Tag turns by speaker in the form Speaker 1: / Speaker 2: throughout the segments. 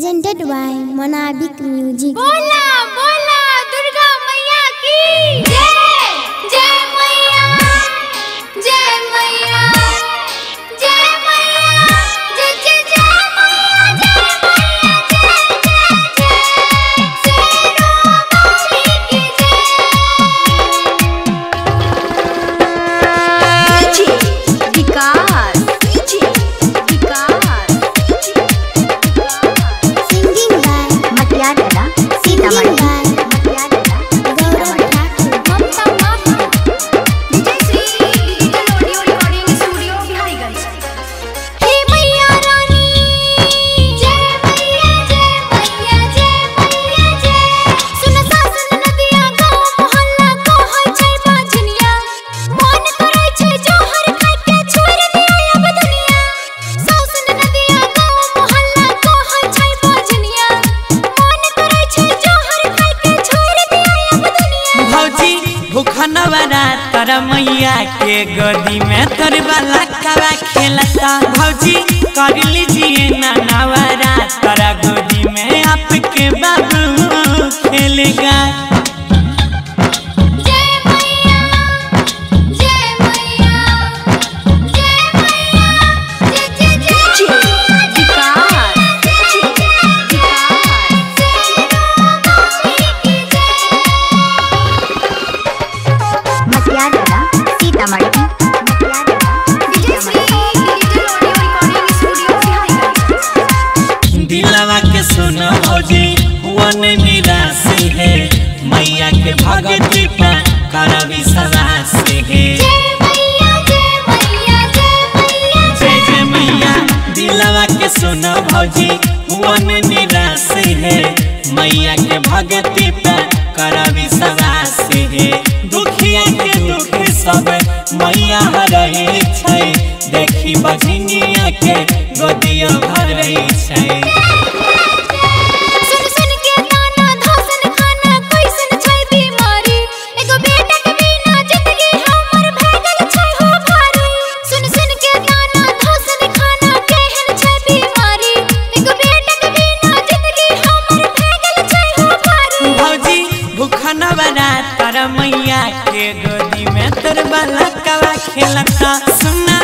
Speaker 1: presented by Monabik Music.
Speaker 2: Bola, बोला
Speaker 3: मटियाला
Speaker 4: बना तर मैया के गोदी में तोर वाला कवा खेलता। भौजी कर
Speaker 3: सीतामढ़ी
Speaker 4: दिलवा के सुनो भौजी वन निराश है मैया के भगती का कर विश्वास है दिलवा के सुनो भौजी वन निराश है मैया के भगती पे रहे छै देखी बजनिया के तर मैया के गोदी में बालकवा खेलता। सुना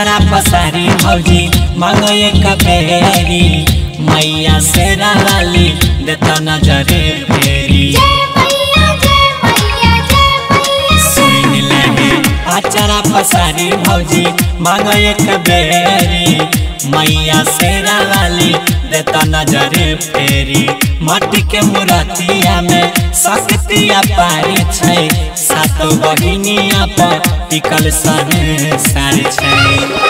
Speaker 4: आचारा पसारी भौजी मांगो एक बेरी मैया से वाली देता नजरे फेरी पसारी भौजी मांग एक बेरी। मैया से वाली, देता नज़र फेरी। माटी के मुरतिया में शक्तिया पारी छै। सातो बहिनिया पर टिकल सन सारी छै।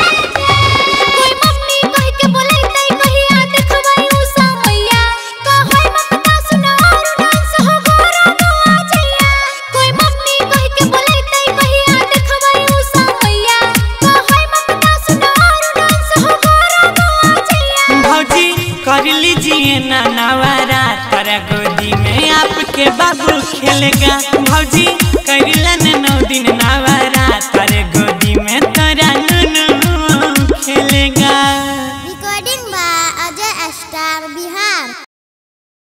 Speaker 4: ना नवारा तारा गोदी में आपके बाबू खेलेगा। भौजी कर नौ दिन नवा